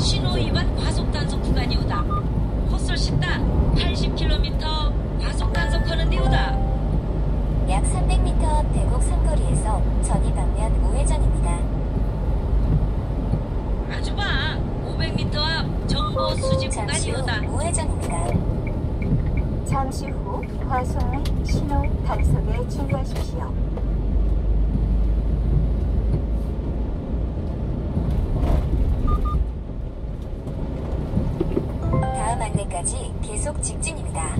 신호 위반 과속 단속 구간이 오다. 헛설 신다. 80km 과속 단속하는 데오다. 약 300m 앞 대곡 삼거리에서 전이 방면 우회전입니다. 아주 봐. 500m 앞 정보 수집 잠시 구간이 후 오다. 우회전입니다. 잠시 후 과속 및 신호 단속에 주의하십시오. 안내까지 계속 직진입니다.